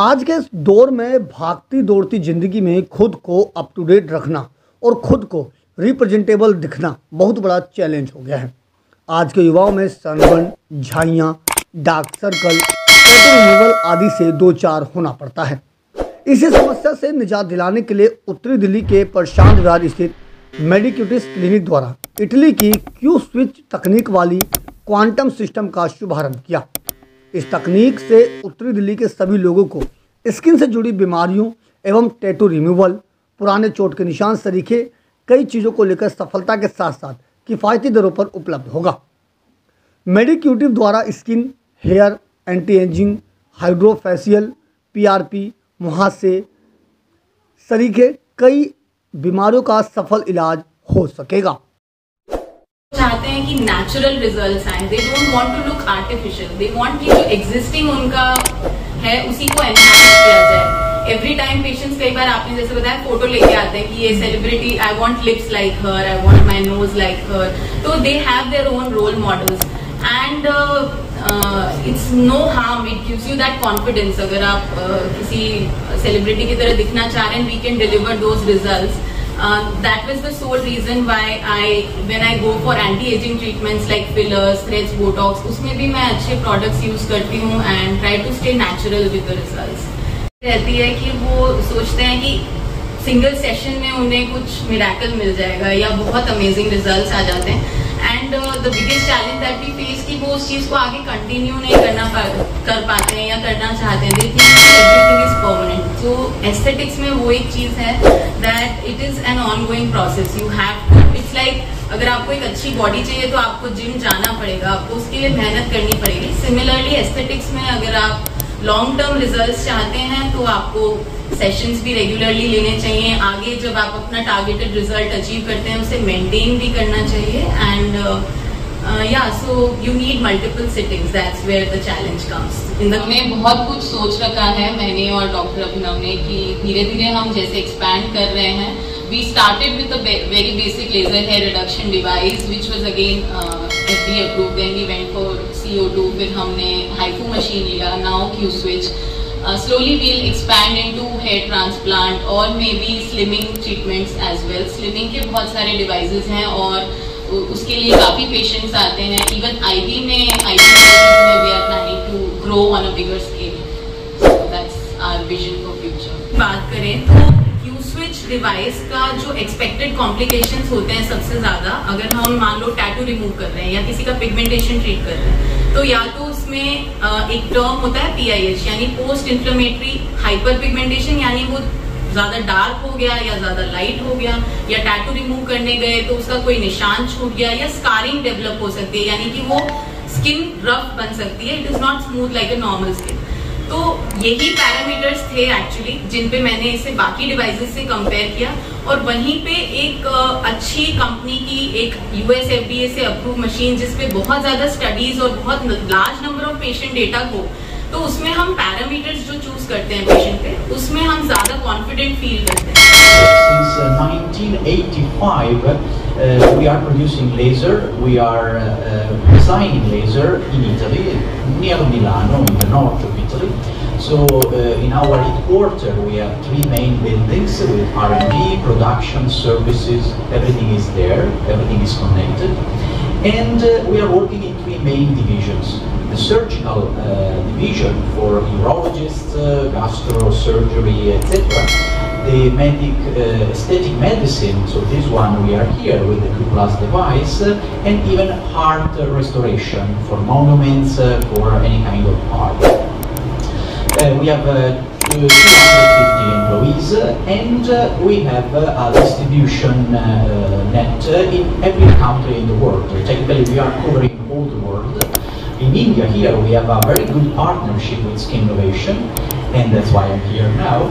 आज के इस दौर में भागती दौड़ती ज़िंदगी में खुद को अप टू डेट रखना और खुद को रिप्रेजेंटेबल दिखना बहुत बड़ा चैलेंज हो गया है। आज के युवाओं में सनबर्न झाइयाँ डार्क सर्कल रिमूवल आदि से दो चार होना पड़ता है। इसी समस्या से निजात दिलाने के लिए उत्तरी दिल्ली के प्रशांत विहार स्थित मेडिक्यूटिस क्लिनिक द्वारा इटली की क्यू स्विच तकनीक वाली क्वांटम सिस्टम का शुभारंभ किया। इस तकनीक से उत्तरी दिल्ली के सभी लोगों को स्किन से जुड़ी बीमारियों एवं टैटू रिमूवल, पुराने चोट के निशान सरीखे, कई चीज़ों को लेकर सफलता के साथ साथ किफ़ायती दरों पर उपलब्ध होगा। मेडिक्यूटिव द्वारा skin, hair anti ageing hydrofacial PRP मुहासे सरीखे कई बीमारियों का सफल इलाज हो सकेगा। चाहते हैं कि नेचुरल रिजल्ट्स आए. They don't want to look artificial they want कि जो एग्जिस्टिंग उनका है उसी को एनहांस किया जाए. एवरी टाइम पेशेंट्स कई बार आपने जैसे बताया फ़ोटो लेके आते हैं कि ये celebrity I want lips like her I want my nose like her तो they have their own role models and it's no harm it gives you that confidence अगर आप uh, किसी सेलिब्रिटी की तरह दिखना चाह रहे हैं we can deliver those results Uh, that was the sole reason why I, when I go for anti-aging treatments like fillers, threads, botox, उसमें भी मैं अच्छे products use करती हूँ and try to stay natural with the results. रहती है कि वो सोचते हैं कि सिंगल सेशन में उन्हें कुछ मिराकल मिल जाएगा या बहुत अमेजिंग रिजल्ट्स आ जाते हैं. And the biggest challenge that we face कि वो उस चीज़ को आगे कंटिन्यू नहीं करना पा, कर पाते हैं या करना चाहते हैं. They think everything is permanent तो एस्थेटिक्स में वो एक चीज़ है that it is an ongoing process you have it's like अगर आपको एक अच्छी बॉडी चाहिए तो आपको जिम जाना पड़ेगा, आपको उसके लिए मेहनत करनी पड़ेगी। सिमिलरली एस्थेटिक्स में अगर आप लॉन्ग टर्म रिज़ल्ट चाहते हैं तो आपको सेशंस भी रेगुलरली लेने चाहिए। आगे जब आप अपना टारगेटेड रिज़ल्ट अचीव करते हैं, उसे मेंटेन भी करना चाहिए। एंड या so you need multiple sittings that's where the challenge comes in हमने बहुत कुछ सोच रखा है मैंने और डॉक्टर अभिनव ने कि धीरे धीरे हम जैसे एक्सपैंड कर रहे हैं। We started with a very basic laser hair reduction device which was again FD approve then we went for CO2 फिर हमने हाइफू मशीन लिया now Q switch Uh, slowly we'll expand into hair transplant may be slimming treatments as well slimming के बहुत सारे devices हैं और उसके लिए काफ़ी पेशेंट्स आते हैं. इवन आईबी में आईबी में we are planning to grow on a bigger scale so that's our vision for future बात करें तो स्विच डिवाइस का जो एक्सपेक्टेड कॉम्प्लिकेशंस होते हैं सबसे ज़्यादा, अगर हम मान लो टैटू रिमूव कर रहे हैं या किसी का पिगमेंटेशन ट्रीट कर रहे हैं तो या तो उसमें एक टर्म होता है पीआईएच यानी पोस्ट इन्फ्लेमेटरी हाइपर पिगमेंटेशन यानी वो ज़्यादा डार्क हो गया या ज़्यादा लाइट हो गया या टैटू रिमूव करने गए तो उसका कोई निशान छूट गया या स्कारिंग डेवलप हो सकती है, यानी कि वो स्किन रफ बन सकती है it is not smooth like a normal skin तो यही पैरामीटर्स थे एक्चुअली जिन पे मैंने इसे बाकी डिवाइसेस से कंपेयर किया और वहीं पे एक अच्छी कंपनी की एक यूएस एफडीए से अप्रूव मशीन जिसपे बहुत ज़्यादा स्टडीज़ और बहुत large number of patient data हो तो उसमें हम पैरामीटर्स जो चूज करते हैं पेशेंट पे उसमें हम ज्यादा कॉन्फिडेंट फील करते हैं Since uh, 1985 uh, we are producing laser, we are uh, designing laser in Italy, near Milano, in the north of Italy. So uh, in our headquarters we have three main buildings with R&D, production, services, everything is there, everything is connected. And uh, we are working in three main divisions. The surgical uh, division for urologists, uh, gastrosurgery, etc. The medic, uh, aesthetic medicine, so this one we are here with the Q Plus device, uh, and even heart restoration for monuments, uh, for any kind of art. we have 250 employees and we have a distribution net in every country in the world. Technically we are covering all the world. In India here we have a very good partnership with Skin Innovation and that's why I'm here now.